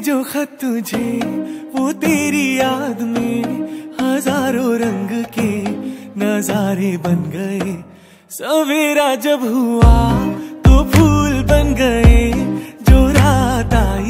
जो खत तुझे, वो तेरी याद में हज़ारों रंग के नजारे बन गए। सवेरा जब हुआ तो फूल बन गए, जो रात आई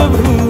добру.